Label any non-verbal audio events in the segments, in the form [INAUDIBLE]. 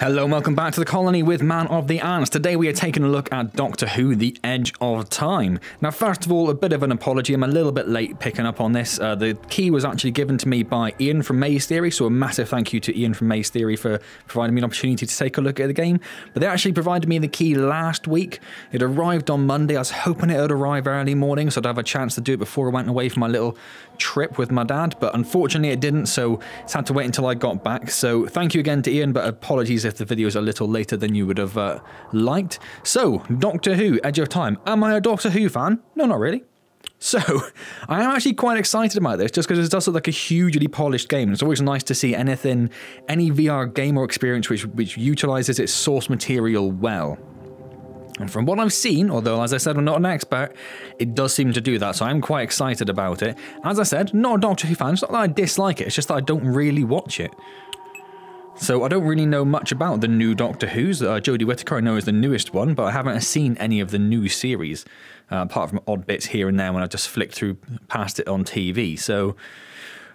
Hello and welcome back to the colony with Man of the Antz. Today we are taking a look at Doctor Who The Edge of Time. Now, first of all, a bit of an apology. I'm a little bit late picking up on this. Uh, the key was actually given to me by Ian from Maze Theory, so a massive thank you to Ian from Maze Theory for providing me an opportunity to take a look at the game. But they actually provided me the key last week. It arrived on Monday. I was hoping it would arrive early morning so I'd have a chance to do it before I went away for my little trip with my dad, but unfortunately it didn't, so it's had to wait until I got back. So thank you again to Ian, but apologies if the video is a little later than you would have uh, liked. So, Doctor Who, Edge of Time. Am I a Doctor Who fan? No, not really. So, [LAUGHS] I am actually quite excited about this just because it does look like a hugely polished game. It's always nice to see anything, any VR game or experience which, which utilizes its source material well. And from what I've seen, although as I said, I'm not an expert, it does seem to do that, so I'm quite excited about it. As I said, not a Doctor Who fan, it's not that I dislike it, it's just that I don't really watch it. So I don't really know much about the new Doctor Who's. Uh, Jodie Whittaker I know is the newest one, but I haven't seen any of the new series, uh, apart from odd bits here and there when I've just flicked through past it on TV. So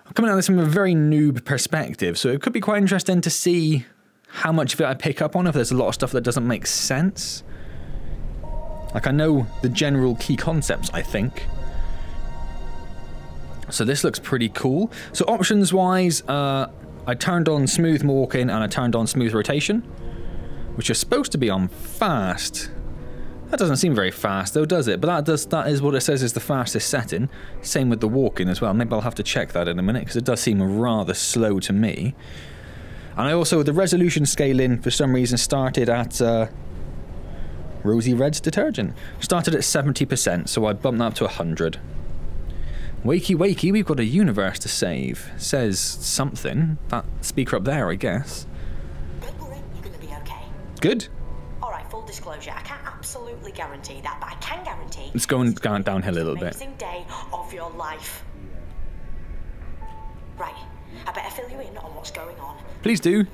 I'm coming at this from a very noob perspective, so it could be quite interesting to see how much of it I pick up on, if there's a lot of stuff that doesn't make sense. Like, I know the general key concepts, I think. So this looks pretty cool. So options-wise, uh, I turned on smooth walking and I turned on smooth rotation, which is supposed to be on fast. That doesn't seem very fast though, does it? But that does that is what it says is the fastest setting. Same with the walking as well. Maybe I'll have to check that in a minute because it does seem rather slow to me. And I also, the resolution scaling for some reason started at uh, Rosie Red's detergent. Started at 70%, so I bumped that up to 100. Wakey wakey, we've got a universe to save. Says something. That speaker up there, I guess. Don't worry, you're going to be okay. Good. All right, full disclosure, I can't absolutely guarantee that, but I can guarantee It's going down, downhill a little bit. amazing day of your life. Right, I better fill you in on what's going on. Please do.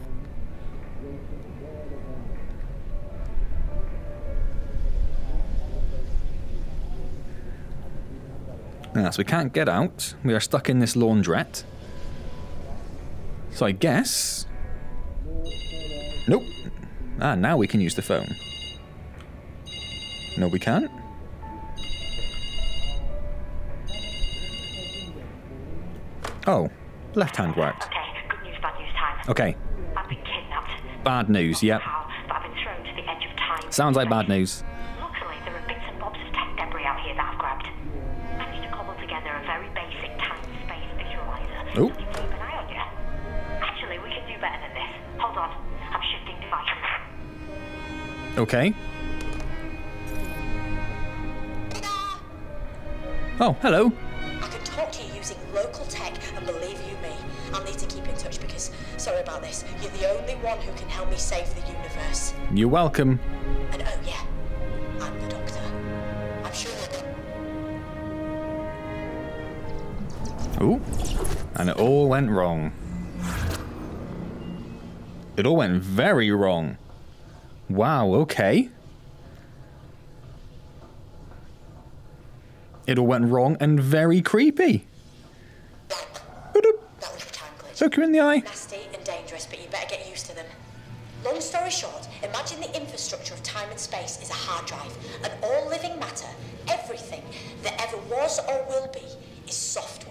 Ah, so we can't get out. We are stuck in this laundrette. So I guess... Nope. Ah, now we can use the phone. No, we can't. Oh, left hand worked. Okay, good news, bad news time. Okay, I've been kidnapped. bad news, yep. How, but I've been thrown to the edge of time. Sounds like bad news. Okay. Oh, hello. I can talk to you using local tech, and believe you me, I'll need to keep in touch because, sorry about this, you're the only one who can help me save the universe. You're welcome. And oh yeah, I'm the Doctor. I'm sure. Ooh. And it all went wrong. It all went very wrong. Wow, okay. It all went wrong and very creepy. Ba-doop. That was a time glitch. Look you in the eye. Nasty and dangerous, but you better get used to them. Long story short, imagine the infrastructure of time and space is a hard drive, and all living matter, everything that ever was or will be, is software.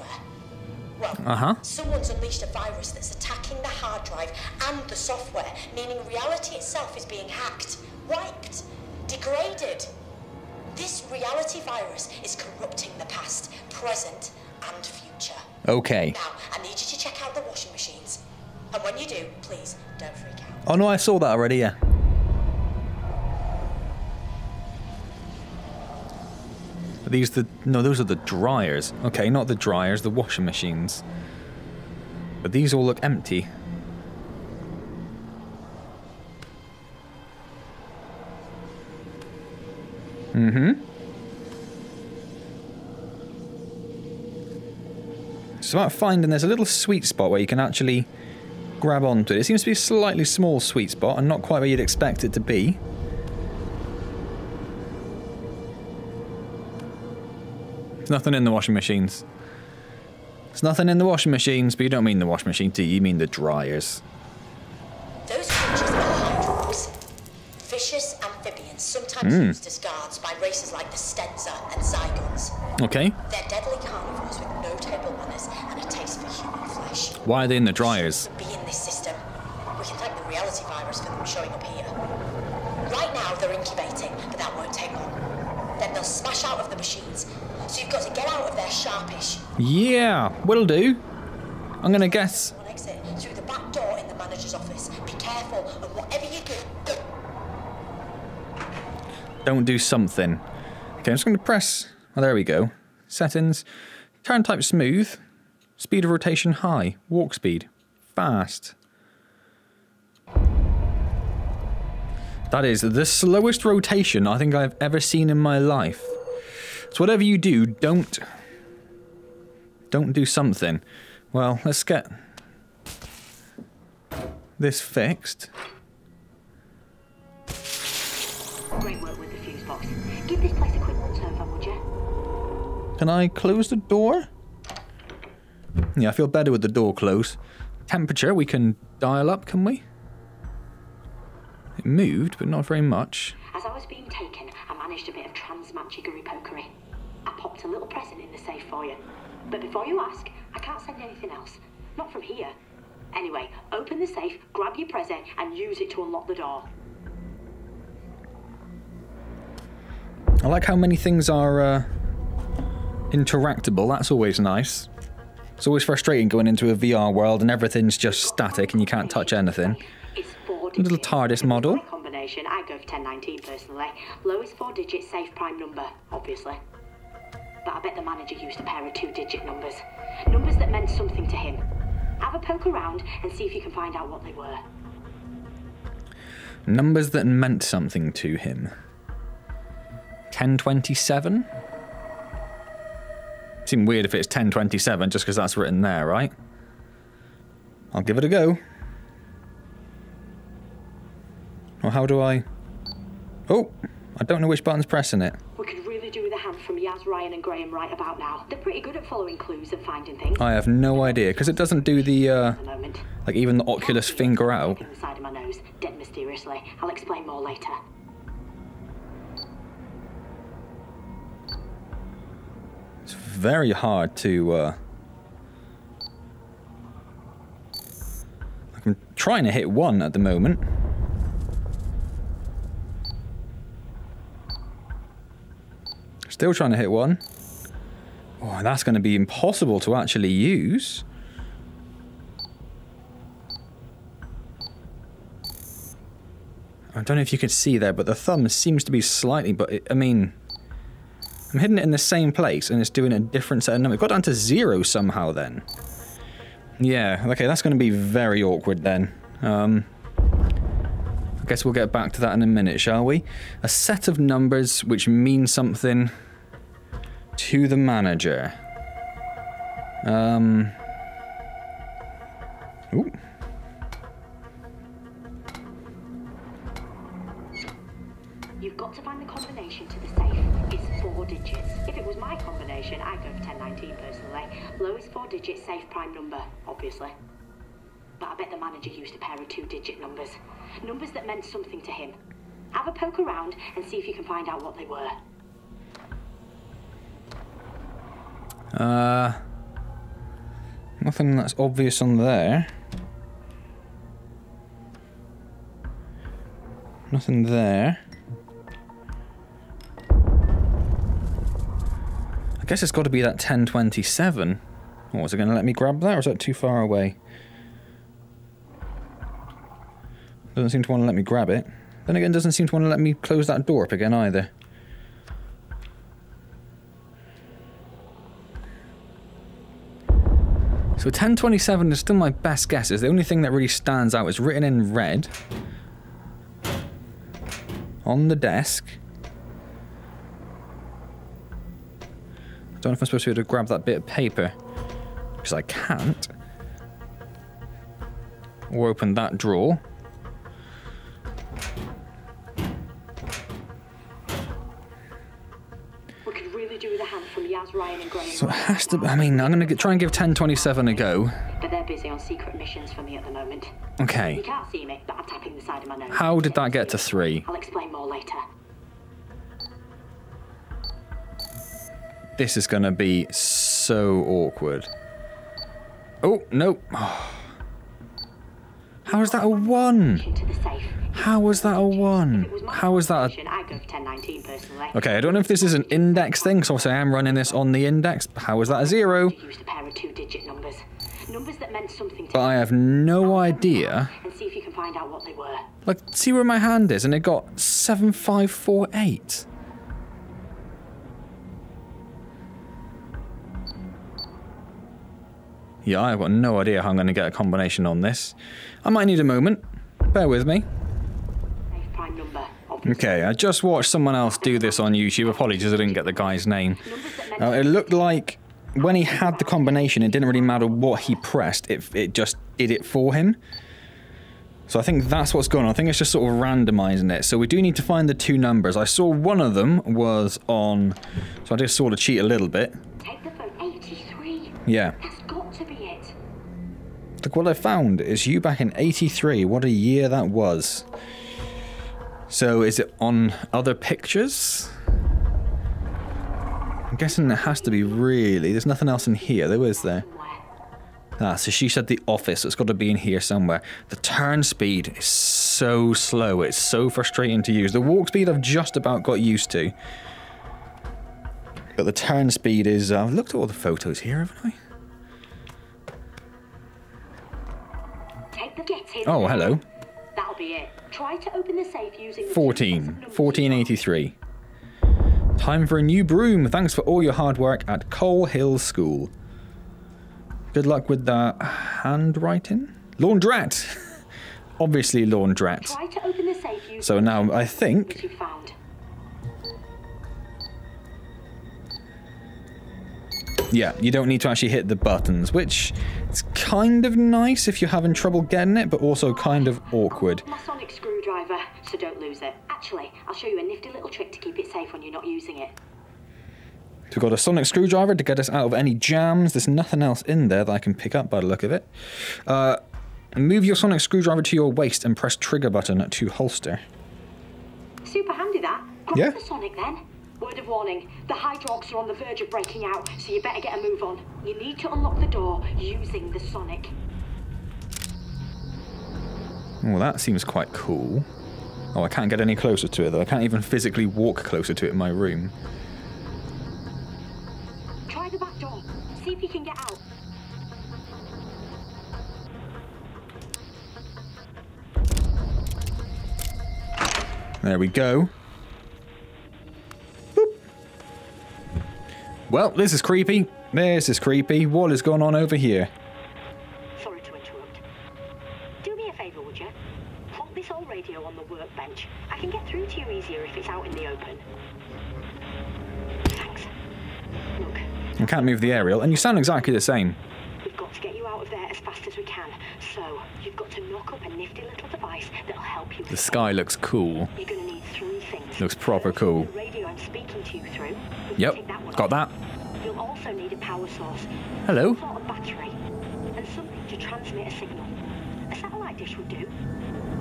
Well, Uh-huh. someone's unleashed a virus that's attacking the hard drive and the software, meaning reality itself is being hacked, wiped, degraded. This reality virus is corrupting the past, present, and future. Okay. Now, I need you to check out the washing machines. And when you do, please don't freak out. Oh no, I saw that already, yeah. These the no, those are the dryers. Okay, not the dryers, the washing machines. But these all look empty. Mm-hmm. It's about finding there's a little sweet spot where you can actually grab onto it. It seems to be a slightly small sweet spot and not quite where you'd expect it to be. There's nothing in the washing machines. There's nothing in the washing machines, but you don't mean the washing machine, do you? You mean the dryers. Those creatures are hydrons. Vicious amphibians, sometimes mm. used as guards by races like the Stenza and Zygons. Okay. They're deadly carnivores with no table manners and a taste for human flesh. Why are they in the dryers? Yeah, will do. I'm gonna guess. Exit through the back door in the manager's office. Be careful, and whatever you do, do. Don't do something. Okay, I'm just gonna press. Oh, there we go. Settings. Turn type smooth. Speed of rotation high. Walk speed fast. That is the slowest rotation I think I've ever seen in my life. So whatever you do, don't don't do something. Well, let's get this fixed. Great work with the fuse box. Give this place a quick once would you? Can I close the door? Yeah, I feel better with the door closed. Temperature we can dial up, can we? It moved, but not very much. As I was being taken, I managed a bit of trans-mat pokery. I popped a little present in the safe for you. But before you ask, I can't send anything else. Not from here. Anyway, open the safe, grab your present, and use it to unlock the door. I like how many things are uh, interactable. That's always nice. It's always frustrating going into a VR world and everything's just static and you can't touch anything. Little. TARDIS model. combination, I go for 1019 personally. Lowest four digit safe prime number, obviously. But I bet the manager used a pair of two digit numbers. Numbers that meant something to him. Have a poke around and see if you can find out what they were. Numbers that meant something to him. 1027? Seem weird if it's 1027 just because that's written there, right? I'll give it a go. Well, how do I... Oh, I don't know which button's pressing it. We could really do with a hand from Yaz, Ryan, and Graham right about now. They're pretty good at following clues and finding things. I have no idea because it doesn't do the, uh, the like even the Oculus finger out. The side of my nose, dead mysteriously. I'll explain more later. It's very hard to, uh... I'm trying to hit one at the moment. Still trying to hit one. Oh, that's going to be impossible to actually use. I don't know if you can see there, but the thumb seems to be slightly, but it, I mean, I'm hitting it in the same place and it's doing a different set of numbers. It got down to zero somehow then. Yeah, okay, that's going to be very awkward then. Um, I guess we'll get back to that in a minute, shall we? A set of numbers which mean something to the manager. Um. Ooh. You've got to find the combination to the safe. It's four digits. If it was my combination, I'd go for 1019 personally. Lowest four digit safe prime number, obviously. But I bet the manager used a pair of two digit numbers. Numbers that meant something to him. Have a poke around and see if you can find out what they were. Uh. Nothing that's obvious on there. Nothing there. I guess it's got to be that 1027. Oh, is it going to let me grab that, or is that too far away? Doesn't seem to want to let me grab it. Then again, doesn't seem to want to let me close that door up again either. So 1027 is still my best guess. It's the only thing that really stands out. It's written in red on the desk. I don't know if I'm supposed to be able to grab that bit of paper because I can't. Or open that drawer. I mean, I'm going to try and give 1027 a go. But they're busy on secret missions for me at the moment. Okay. You can't see me, but I'm tapping the side of my nose. How did that get to three? I'll explain more later. This is going to be so awkward. Oh, no. [SIGHS] How is that a one? To the safe. How was that a 1? If it was my How was that a... combination, I'd go for 1019 personally. Okay, I don't know if this is an index thing, so I am running this on the index. How was that a 0? You used a pair of two-digit numbers. Numbers that meant something to But I have no idea. And see if you can find out what they were. Like, see where my hand is, and it got 7548. Yeah, I've got no idea how I'm going to get a combination on this. I might need a moment. Bear with me. Safe prime number. obviously. Okay, I just watched someone else do this on YouTube. Apologies, I didn't get the guy's name. Uh, it looked like when he had the combination, it didn't really matter what he pressed. It, it just did it for him. So I think that's what's going on. I think it's just sort of randomizing it. So we do need to find the two numbers. I saw one of them was on... So I just sort of cheat a little bit. Take the phone. 83. Yeah. That's got to be it. Look, what I found is you back in 83. What a year that was. So is it on other pictures? I'm guessing it has to be really. There's nothing else in here, though, is there? Ah, so she said the office. So it's got to be in here somewhere. The turn speed is so slow. It's so frustrating to use. The walk speed I've just about got used to. But the turn speed is... Uh, I've looked at all the photos here, haven't I? Take the get in. Oh, hello. That'll be it. Try to open the safe using 14. sets of numbers 1483. Time for a new broom. Thanks for all your hard work at Coal Hill School. Good luck with the handwriting. Laundrette. [LAUGHS] Obviously laundrette. Try to open the safe using So now I think Yeah, you don't need to actually hit the buttons, which it's kind of nice if you're having trouble getting it, but also kind of awkward. My sonic screwdriver, so don't lose it. Actually, I'll show you a nifty little trick to keep it safe when you're not using it. So we've got a sonic screwdriver to get us out of any jams. There's nothing else in there that I can pick up by the look of it. Uh, move your sonic screwdriver to your waist and press trigger button to holster. Super handy that. Grab Yeah. the sonic then. Word of warning, the Hydrox are on the verge of breaking out, so you better get a move on. You need to unlock the door using the sonic. Well, that seems quite cool. Oh, I can't get any closer to it though. I can't even physically walk closer to it in my room. Try the back door. See if you can get out. There we go. Well, this is creepy. This is creepy. What is going on over here? Sorry to interrupt. Do me a favour, would you? Plop this old radio on the workbench. I can get through to you easier if it's out in the open. Thanks. Look, I can't move the aerial, and you sound exactly the same. we've got to get you out of there as fast as we can. So, you've got to knock up a nifty little device that'll help you. The sky looks cool. You're going to need three things. Looks proper cool. The radio I'm speaking to you through. Yep, take that one got that. You'll also need a power source. Hello. Some sort of battery. And something to transmit a signal. A satellite dish would do.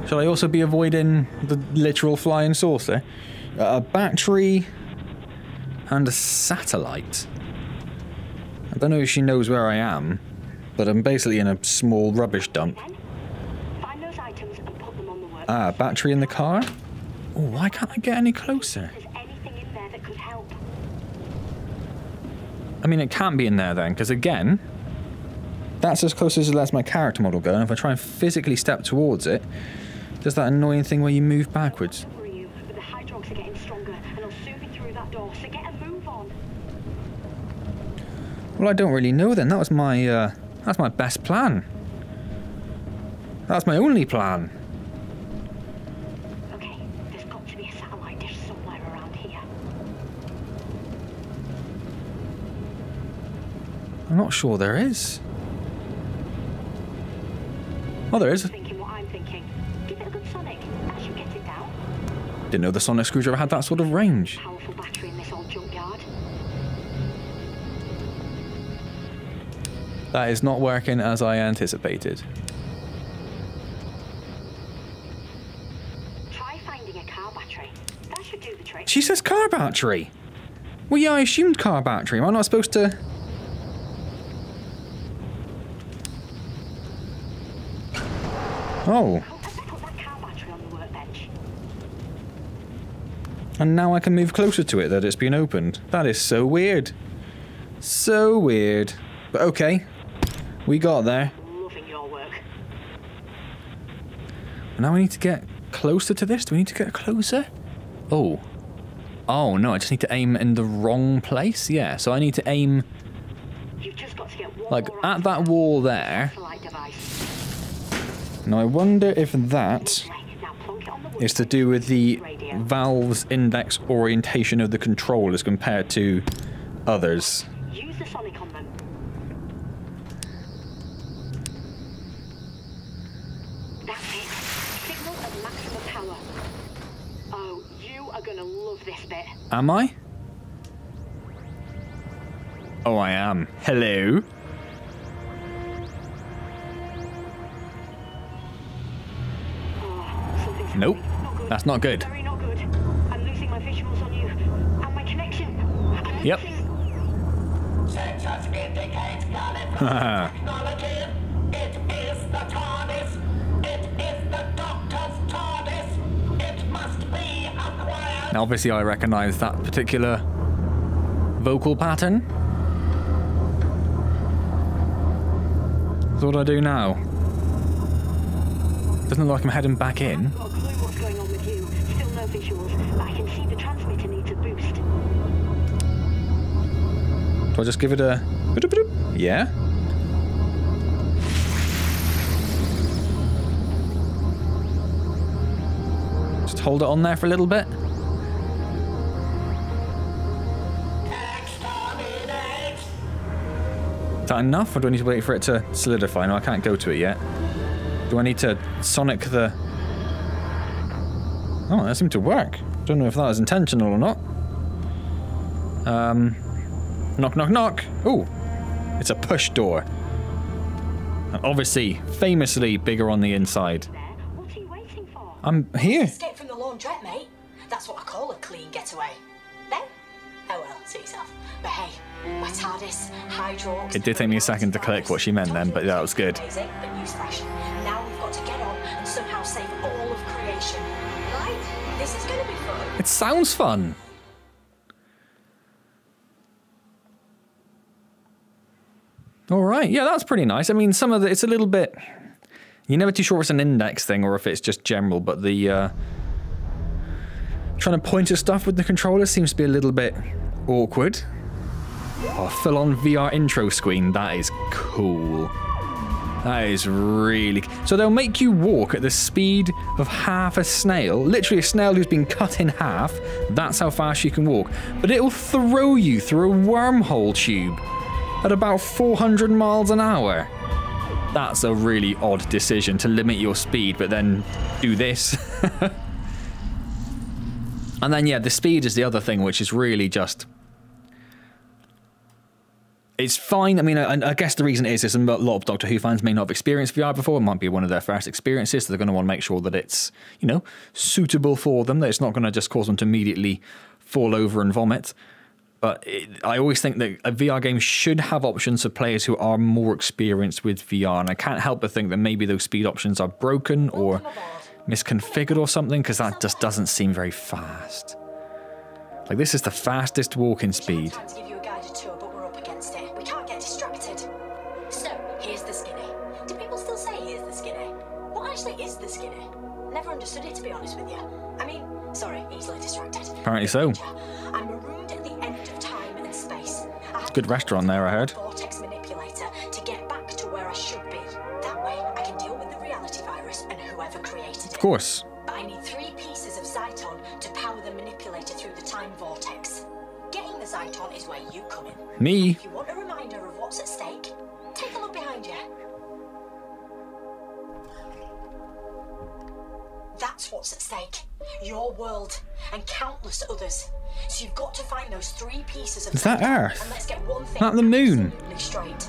Shall I also be avoiding the literal flying saucer? Uh, a battery and a satellite. I don't know if she knows where I am, but I'm basically in a small rubbish dump. Then, find those items and put them on the work. Ah, battery in the car? Oh, why can't I get any closer? If there's anything in there that could help. I mean, it can't be in there then, because again, that's as close as it lets my character model go, and if I try and physically step towards it, does that annoying thing where you move backwards. Well, I don't really know then. That was my, uh, that's my best plan. That's my only plan. I'm not sure there is. Oh, there is. Thinking what I'm thinking. Give it a good sonic. That should get it down. Didn't know the sonic screwdriver had that sort of range. Powerful battery in this old junkyard. That is not working as I anticipated. Try finding a car battery. That should do the trick. She says car battery. Well, yeah, I assumed car battery. Am I not supposed to... Oh. Oh, have they put that car battery on the workbench? And now I can move closer to it that it's been opened. That is so weird. So weird. But okay. We got there. Loving your work. Now we need to get closer to this. Do we need to get closer? Oh. Oh, no, I just need to aim in the wrong place? Yeah, so I need to aim, You've just got to get one like, at that wall there. Now I wonder if that is to do with the valve's index orientation of the control as compared to others. Oh. Am I? Oh, I am. Hello? Nope. That's not good. Very not good. I'm losing my visuals on you. And my connection. I'm Yep. losing- Sensors [LAUGHS] indicate Gallifrey technology. It is the TARDIS. It is the Doctor's TARDIS. It must be acquired. Now, obviously, I recognise that particular vocal pattern. So what do I do now? Doesn't look like I'm heading back in. Got a clue what's going on with you. Still no visuals, I can see the transmitter needs a boost. Do I just give it a... Yeah? Just hold it on there for a little bit. Is that enough, or do I need to wait for it to solidify? No, I can't go to it yet. Do I need to sonic the... Oh, that seemed to work. Don't know if that was intentional or not. Um, knock, knock, knock. Ooh, it's a push door. Obviously, famously bigger on the inside. What are you waiting for? I'm here. Escape from the laundrette, mate. That's what I call a clean getaway. No? Oh well, suit yourself. But hey, my TARDIS, Hydro. It did take me a second to click what she meant then, but that was good. Basic, but newsflash. Save all of creation. Right? This is gonna be fun. It sounds fun. All right, yeah, that's pretty nice. I mean, some of the, it's a little bit. You're never too sure if it's an index thing or if it's just general, but the uh, trying to point at stuff with the controller seems to be a little bit awkward. Oh, full on VR intro screen. That is cool. That is really. So they'll make you walk at the speed of half a snail. Literally, a snail who's been cut in half. That's how fast you can walk. But it'll throw you through a wormhole tube at about 400 miles an hour. That's a really odd decision to limit your speed, but then do this. [LAUGHS] and then, yeah, the speed is the other thing, which is really just it's fine. I mean, I, I guess the reason is is a lot of Doctor Who fans may not have experienced VR before. It might be one of their first experiences. So they're going to want to make sure that it's, you know, suitable for them. That it's not going to just cause them to immediately fall over and vomit. But it, I always think that a VR game should have options for players who are more experienced with VR. And I can't help but think that maybe those speed options are broken or misconfigured or something because that just doesn't seem very fast. Like this is the fastest walking speed. Apparently so. I'm marooned at the end of time and space. Good restaurant there, I heard. Vortex manipulator to get back to where I should be. That way, I can deal with the reality virus and whoever created it. Of course. But I need three pieces of Zeiton to power the manipulator through the time vortex. Getting the Zeiton is where you come in. Me. You Is that Earth? And let's get one thing Not the moon. straight.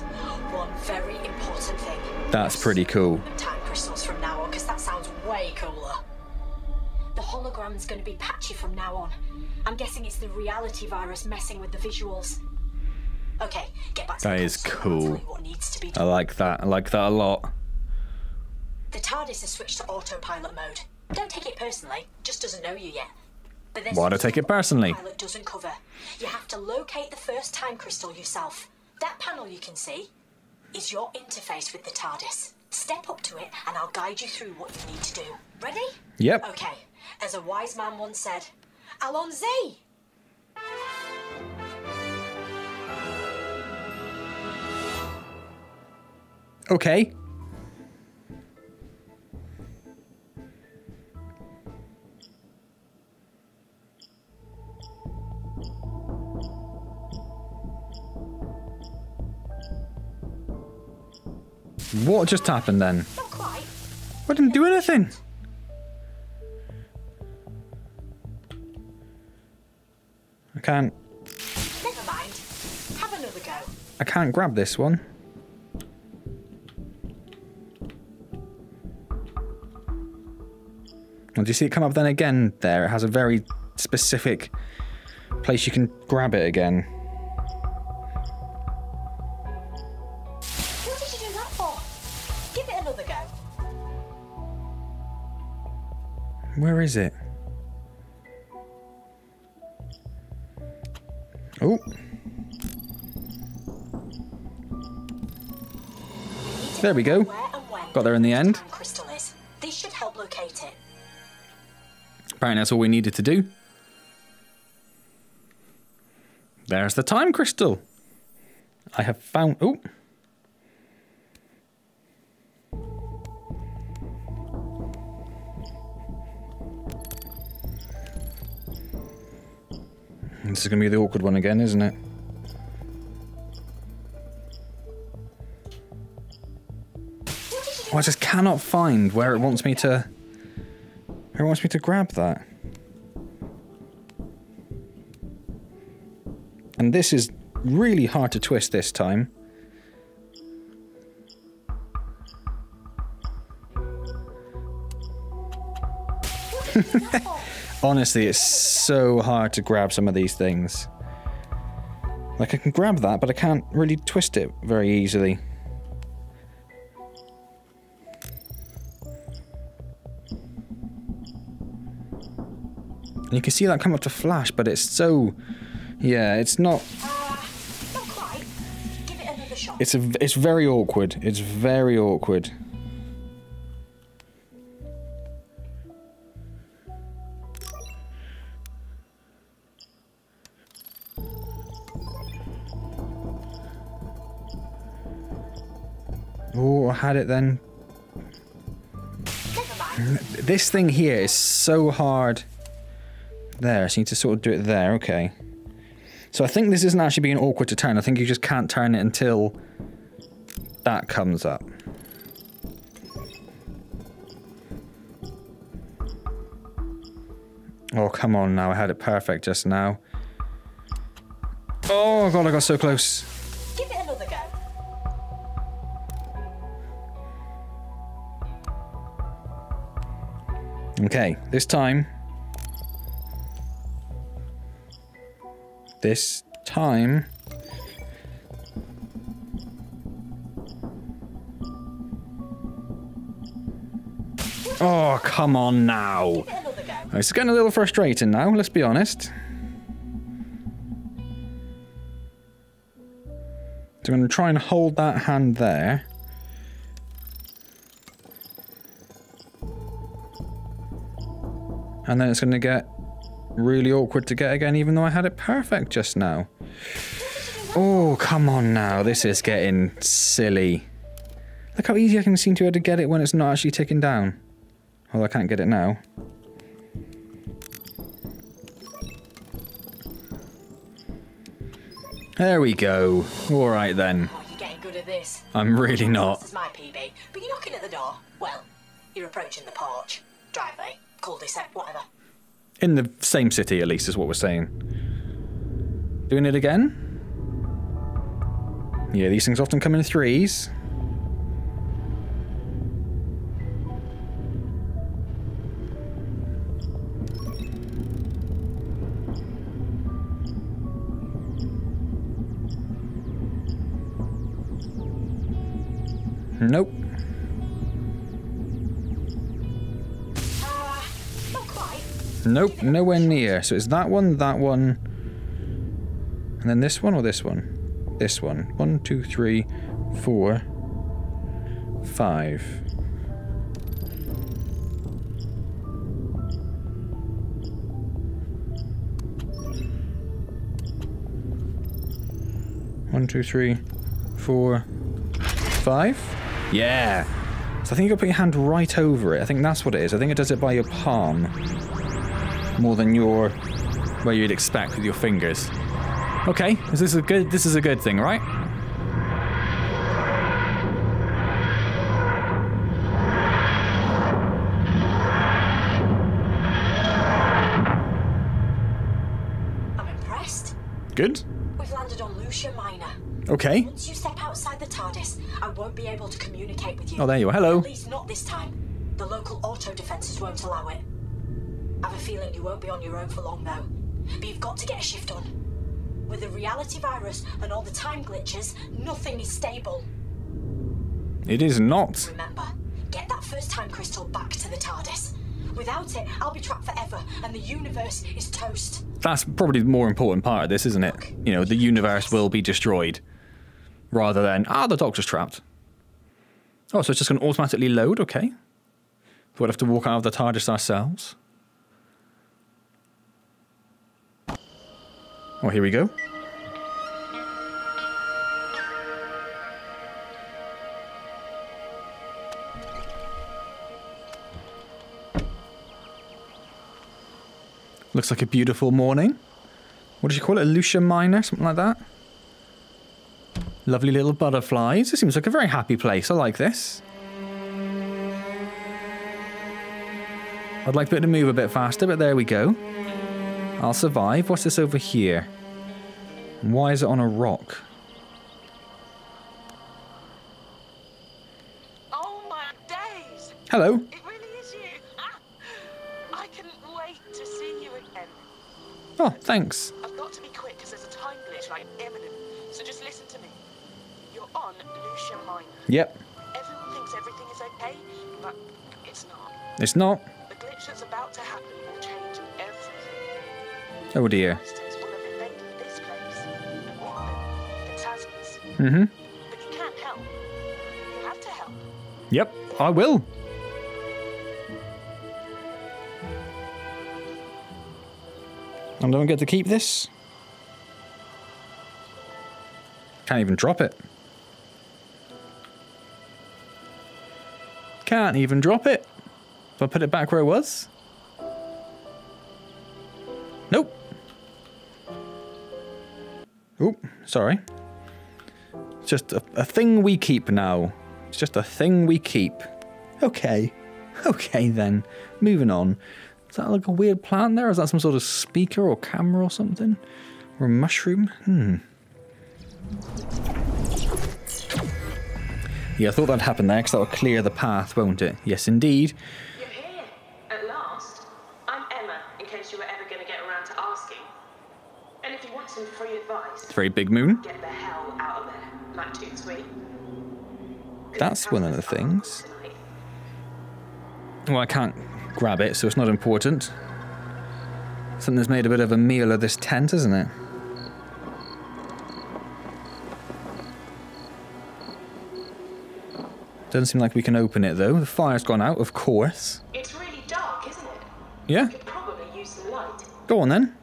One very important thing. That's pretty cool. Time crystals from now on, because that sounds way cooler. The hologram hologram's going to be patchy from now on. I'm guessing it's the reality virus messing with the visuals. Okay, get back to That is console and I'll tell cool. what needs to be I like that. I like that a lot. The TARDIS has switched to autopilot mode. Don't take it personally, just doesn't know you yet. But Why do I take it personally? Pilot doesn't cover. To locate the first time crystal yourself. That panel you can see is your interface with the TARDIS. Step up to it and I'll guide you through what you need to do. Ready? Yep. Okay. As a wise man once said, Allons-y! Okay. What just happened then? Not quite. I didn't do anything. I can't. Never mind. Have another go. I can't grab this one. Well, do you see it come up then again there? It has a very specific place you can grab it again. Is it? Oh. There we go. Where and when Got there in the end. time crystal is. This should help locate it. Apparently that's all we needed to do. There's the time crystal. I have found. Oh. This is going to be the awkward one again, isn't it? Oh, I just cannot find where it wants me to. Where it wants me to grab that. And this is really hard to twist this time. [LAUGHS] Honestly, it's so hard to grab some of these things. Like, I can grab that, but I can't really twist it very easily. And you can see that come up to flash, but it's so. Yeah, it's not. Uh, not quite. Give it. It's a. It's very awkward. It's very awkward. Had it then. This thing here is so hard. There, so you need to sort of do it there. Okay. So I think this isn't actually being awkward to turn. I think you just can't turn it until that comes up. Oh, come on now. I had it perfect just now. Oh, God, I got so close. Okay, this time. This time. Oh, come on now. Go. It's getting a little frustrating now, let's be honest. I'm going to try and hold that hand there. And then it's going to get really awkward to get again, even though I had it perfect just now. Oh, come on now. This is getting silly. Look how easy I can seem to be able to get it when it's not actually ticking down. Although I can't get it now. There we go. All right then. Oh, you're getting good at this. I'm really not. This is my PB. But you're knocking at the door. Well, you're approaching the porch. Driveway. Cul-de-sac, whatever. In the same city, at least, is what we're saying. Doing it again? Yeah, these things often come in threes. Nope, nowhere near. So it's that one, that one, and then this one or this one? This one. One, two, three, four, five. One, two, three, four, five. Yeah. So I think you gotta put your hand right over it. I think that's what it is. I think it does it by your palm more than your where you'd expect with your fingers. Okay, is this a good? This is a good thing, right? I'm impressed. Good. We've landed on Lucia Minor. Okay. Once you step outside the TARDIS, I won't be able to communicate with you. Oh, there you are. Hello. At least not this time. The local auto defences won't allow it. I have a feeling you won't be on your own for long, though. But you've got to get a shift on. With the reality virus and all the time glitches, nothing is stable. It is not. Remember, get that first time crystal back to the TARDIS. Without it, I'll be trapped forever, and the universe is toast. That's probably the more important part of this, isn't it? You know, the universe will be destroyed, rather than ah, the Doctor's trapped. Oh, so it's just going to automatically load. Okay. We'll have to walk out of the TARDIS ourselves. Oh, here we go. Looks like a beautiful morning. What did you call it? Lucia Minor? Something like that? Lovely little butterflies. It seems like a very happy place. I like this. I'd like it to move a bit faster, but there we go. I'll survive. What's this over here? Why is it on a rock? Oh my days! Hello. It really is you. Ah, I can't wait to see you again. Oh, thanks. I've got to be quick because there's a time glitch like imminent. So just listen to me. You're on Lucia Minor. Yep. Everyone thinks everything is okay, but it's not. It's not. The glitch that's about to happen will change everything. Oh dear. Mm-hmm. But you can't help. You have to help. Yep, I will. I don't get to keep this. Can't even drop it. Can't even drop it. If I put it back where it was. Nope. Oop, sorry. It's just a, a thing we keep now. It's just a thing we keep. Okay. Okay then. Moving on. Is that like a weird plant there? Is that some sort of speaker or camera or something? Or a mushroom? Hmm. Yeah, I thought that'd happen there because that'll clear the path, won't it? Yes, indeed. You're here, at last. I'm Emma, in case you were ever going to get around to asking. And if you want some free advice, It's very big moon. get the hell out like too sweet. That's one of the things. Well, I can't grab it, so it's not important. Something's made a bit of a meal of this tent, isn't it? Doesn't seem like we can open it though. The fire's gone out, of course. It's really dark, isn't it? Yeah, Could probably use some light. go on then.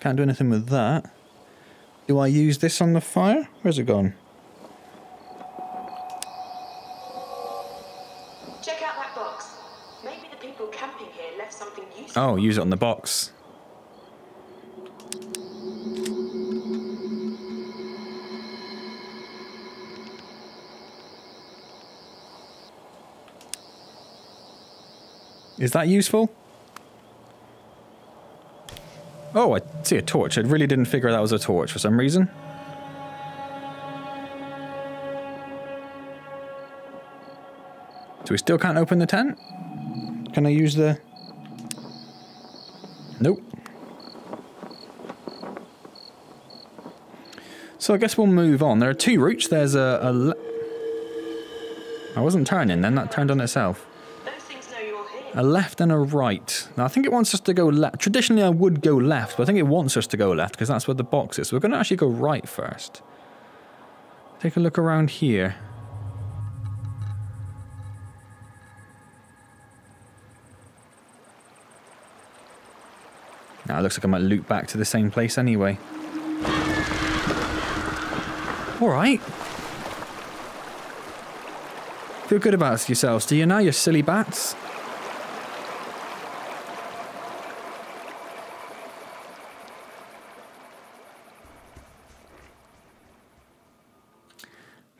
Can't do anything with that. Do I use this on the fire? Where's it gone? Check out that box. Maybe the people camping here left something useful. Oh, use it on the box. Is that useful? Oh, I see a torch. I really didn't figure that was a torch for some reason. So we still can't open the tent? Can I use the... Nope. So I guess we'll move on. There are two routes. There's a... a I wasn't turning then, that turned on itself. Those things know you're here. A left and a right. Now I think it wants us to go left. Traditionally I would go left, but I think it wants us to go left because that's where the box is. So we're going to actually go right first. Take a look around here. Now it looks like I might loop back to the same place anyway. Alright. Feel good about yourselves, do you now, you silly bats?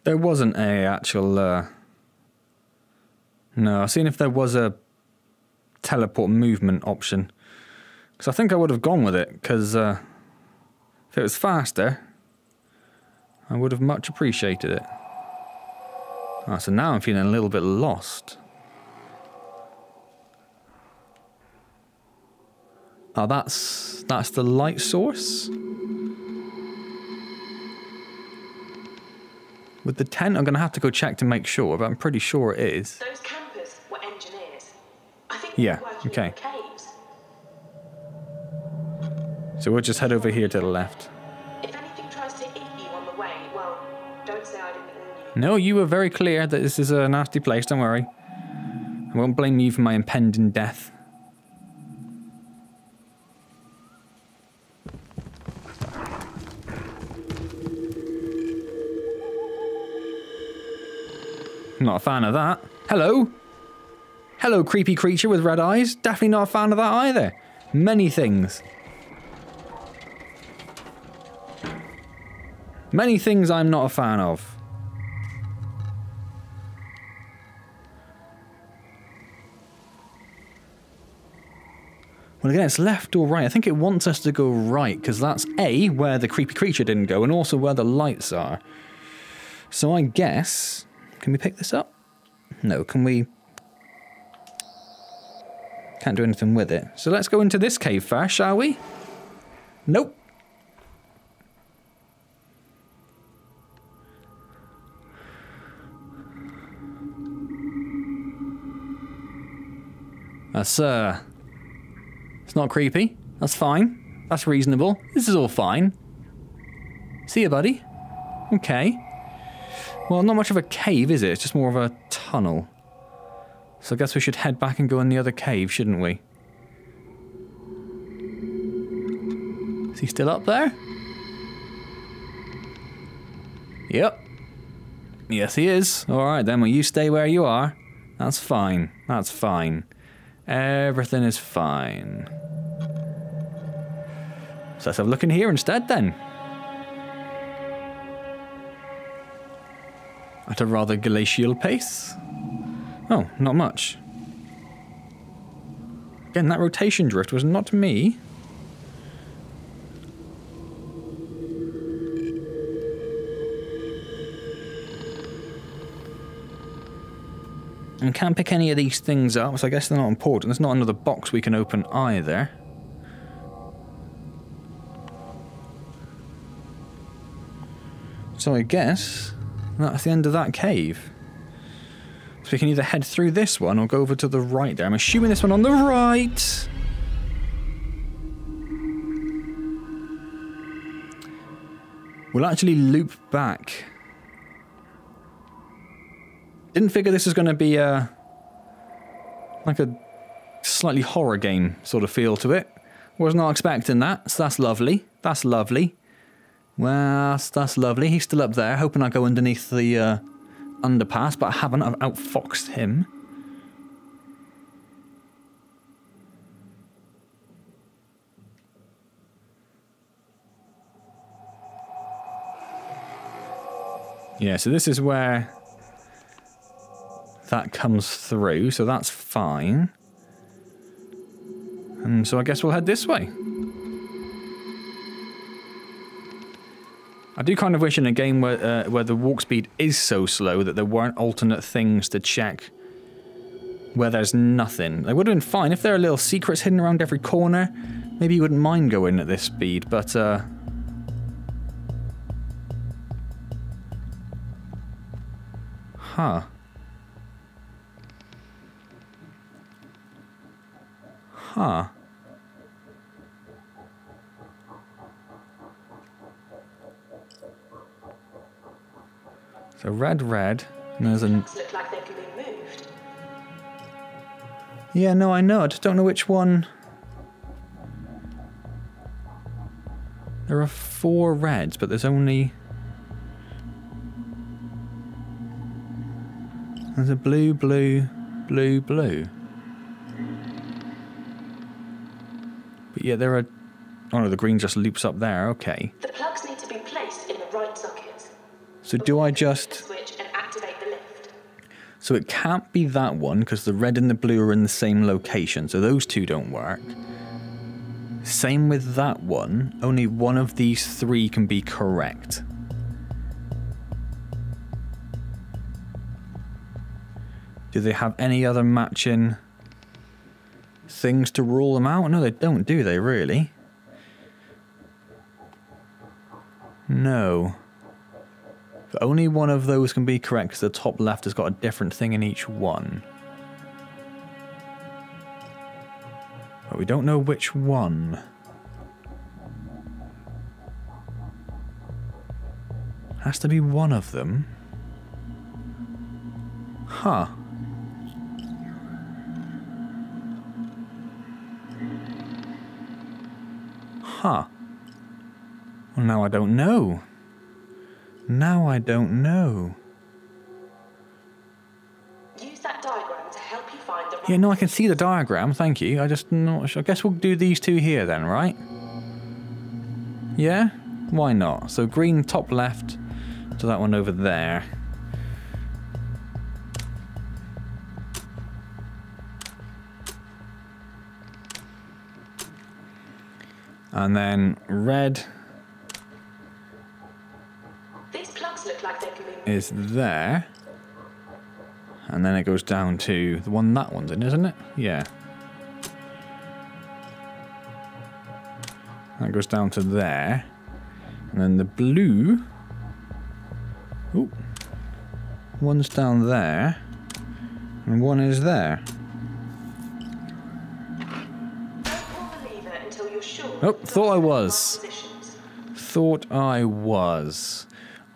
There wasn't a actual. Uh... No, I've seen if there was a teleport movement option. Because I think I would have gone with it, because uh, if it was faster, I would have much appreciated it. Ah, so now I'm feeling a little bit lost. Oh, that's that's the light source. With the tent, I'm gonna have to go check to make sure, but I'm pretty sure it is. Those campers were engineers. I think Yeah, they were working okay. caves. So we'll just head over here to the left. If anything tries to eat you on the way, well, don't say I didn't warn you. No, you were very clear that this is a nasty place. Don't worry. I won't blame you for my impending death. Not a fan of that. Hello? Hello, creepy creature with red eyes. Definitely not a fan of that either. Many things. Many things I'm not a fan of. Well, again, it's left or right. I think it wants us to go right because that's A, where the creepy creature didn't go, and also where the lights are. So I guess. Can we pick this up? No, can we. Can't do anything with it. So let's go into this cave first, shall we? Nope. That's, uh. It's not creepy. That's fine. That's reasonable. This is all fine. See you, buddy. Okay. Well, not much of a cave, is it? It's just more of a tunnel. So I guess we should head back and go in the other cave, shouldn't we? Is he still up there? Yep. Yes, he is. Alright then, well, you stay where you are. That's fine. That's fine. Everything is fine. So let's have a look in here instead then. At a rather glacial pace. Oh, not much. Again, that rotation drift was not me. And can't pick any of these things up, so I guess they're not important. There's not another box we can open either. So I guess that's the end of that cave. So we can either head through this one or go over to the right there. I'm assuming this one on the right. We'll actually loop back. Didn't figure this was going to be a like a slightly horror game sort of feel to it. Was not expecting that, so that's lovely. That's lovely. Well, that's, that's lovely. He's still up there, hoping I go underneath the uh, underpass, but I haven't. I've outfoxed him. Yeah, so this is where that comes through, so that's fine. And so I guess we'll head this way. I do kind of wish in a game where uh, where the walk speed is so slow that there weren't alternate things to check where there's nothing. It would have been fine if there are little secrets hidden around every corner. Maybe you wouldn't mind going at this speed, but uh, Huh. Huh. So red, red. And there's a look like they can be moved. Yeah, no, I know. I just don't know which one. There are four reds, but there's only. There's a blue, blue, blue, blue. But yeah, there are. Oh no, the green just loops up there. Okay. The plugs need to be placed in the right sockets. So do I just. switch and activate the lift. So it can't be that one because the red and the blue are in the same location, so those two don't work. Same with that one, only one of these three can be correct. Do they have any other matching things to rule them out? No, they don't, do they, really? No. Only one of those can be correct because the top left has got a different thing in each one. But we don't know which one. Has to be one of them. Huh. Huh. Well, now I don't know. Now I don't know. Use that diagram to help you find the right Yeah, no, I can see the diagram, thank you. I just not sure. I guess we'll do these two here then, right? Yeah? Why not? So green top left to that one over there. And then red These plugs look like they can be moved. Is there. And then it goes down to the one that one's in, isn't it? Yeah. That goes down to there. And then the blue. Oop. One's down there. And one is there. Oh, thought I was. Thought I was.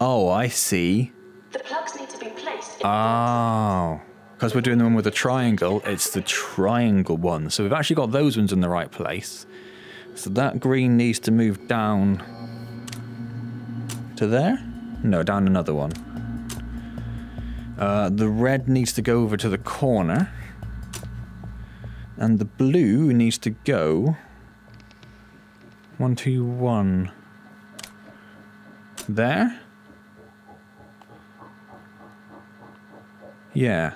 Oh, I see. The plugs need to be placed in Oh. Because we're doing the one with the triangle, it's the triangle one. So we've actually got those ones in the right place. So that green needs to move down to there? No, down another one. Uh, the red needs to go over to the corner. And the blue needs to go. One, two, one. There? Yeah.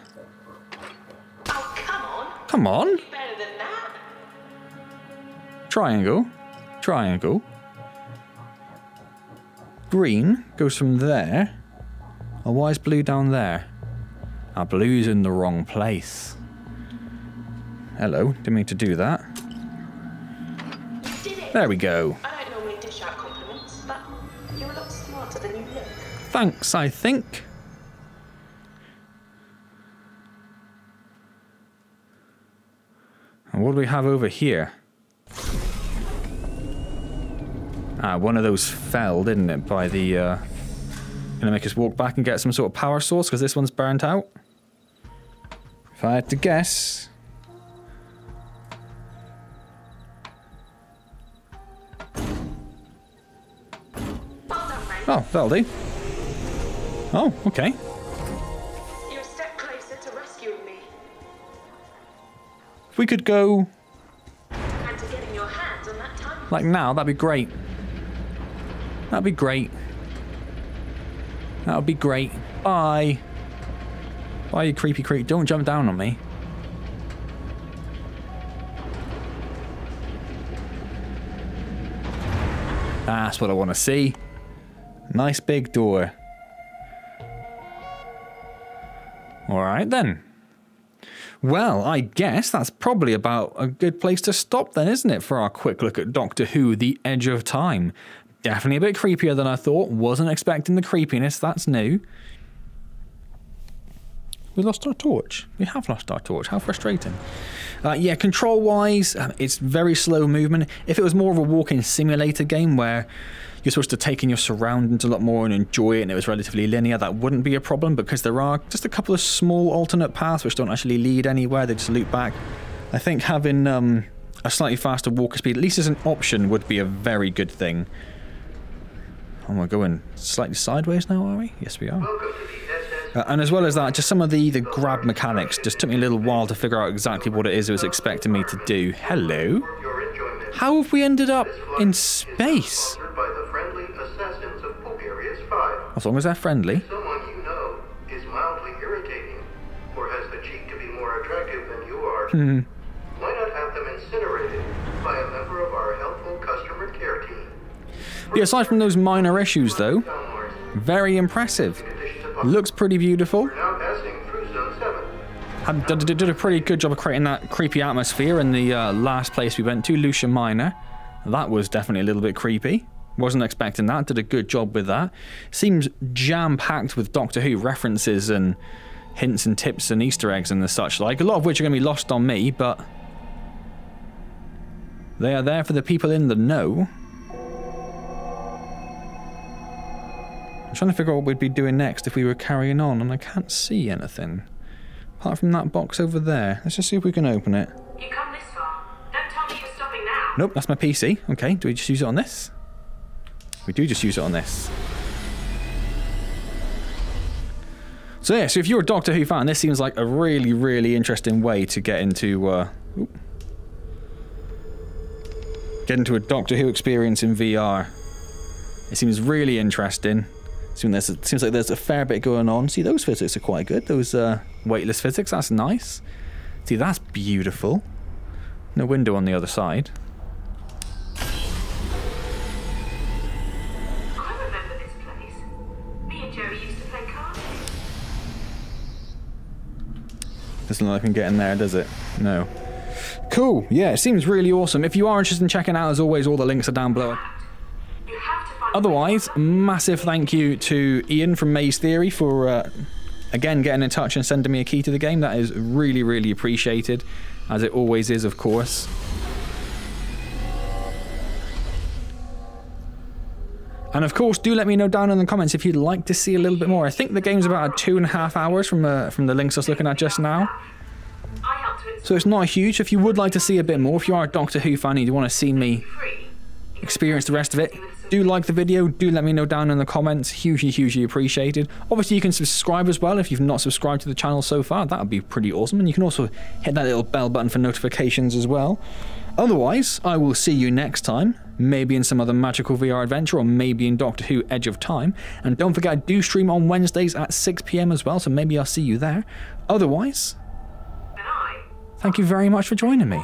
Oh, come on. Come on. Better than that. Triangle. Triangle. Green goes from there. Oh, why is blue down there? Ah, blue's in the wrong place. Hello, didn't mean to do that. You did it. There we go. I don't normally dish out compliments, but you're a lot smarter than you look. Thanks, I think. What do we have over here? Ah, one of those fell, didn't it, by the, uh... Gonna make us walk back and get some sort of power source, because this one's burnt out? If I had to guess... Oh, that'll do. Oh, okay. If we could go and to getting your hands on that time. Like now, that'd be great. That'd be great. That would be great. Bye. Bye, you creepy creep. Don't jump down on me. That's what I want to see. Nice big door. Alright then. Well, I guess that's probably about a good place to stop then, isn't it, for our quick look at Doctor Who The Edge of Time? Definitely a bit creepier than I thought. Wasn't expecting the creepiness, that's new. We lost our torch. We have lost our torch. How frustrating. Uh, yeah, control wise, um, it's very slow movement. If it was more of a walking simulator game where you're supposed to take in your surroundings a lot more and enjoy it and it was relatively linear, that wouldn't be a problem because there are just a couple of small alternate paths which don't actually lead anywhere, they just loop back. I think having um, a slightly faster walker speed, at least as an option, would be a very good thing. Oh, we're going slightly sideways now, are we? Yes, we are. Uh, and as well as that, just some of the, the grab mechanics just took me a little while to figure out exactly what it is it was expecting me to do. Hello? How have we ended up in space? By the friendly assassins of Pulgarius 5. As long as they're friendly. Someone you know is mildly irritating, or has the cheek to be more attractive than you are. Why not have them incinerated by a member of our helpful customer care team? Yeah, aside from those minor issues, though, very impressive. Looks pretty beautiful. now passing through Zone 7. Had, did, did- did a pretty good job of creating that creepy atmosphere in the uh, last place we went to, Lucia Minor. That was definitely a little bit creepy. Wasn't expecting that. Did a good job with that. Seems jam packed with Doctor Who references and hints and tips and Easter eggs and the such like. A lot of which are going to be lost on me, but they are there for the people in the know. I'm trying to figure out what we'd be doing next if we were carrying on, and I can't see anything. Apart from that box over there. Let's just see if we can open it. You come this far. Don't tell me you're stopping now. Nope, that's my PC. Okay, do we just use it on this? We do just use it on this. So yeah, so if you're a Doctor Who fan, this seems like a really, really interesting way to get into uh, get into a Doctor Who experience in VR. It seems really interesting. Seems a, seems like there's a fair bit going on. See, those physics are quite good. Those uh, weightless physics, that's nice. See, that's beautiful. No window on the other side. Doesn't I can get in there, does it? No. Cool. Yeah, it seems really awesome. If you are interested in checking out, as always, all the links are down below. Otherwise, massive thank you to Ian from Maze Theory for, uh, again, getting in touch and sending me a key to the game. That is really, really appreciated, as it always is, of course. And of course, do let me know down in the comments if you'd like to see a little bit more. I think the game's about two and a half hours from uh, from the links I was looking at just now. So it's not huge. If you would like to see a bit more, if you are a Doctor Who fan and you want to see me experience the rest of it, do like the video. Do let me know down in the comments. Hugely, hugely appreciated. Obviously, you can subscribe as well if you've not subscribed to the channel so far. That would be pretty awesome. And you can also hit that little bell button for notifications as well. Otherwise, I will see you next time. Maybe in some other magical VR adventure, or maybe in Doctor Who Edge of Time. And don't forget, I do stream on Wednesdays at 6 pm as well, so maybe I'll see you there. Otherwise, thank you very much for joining me.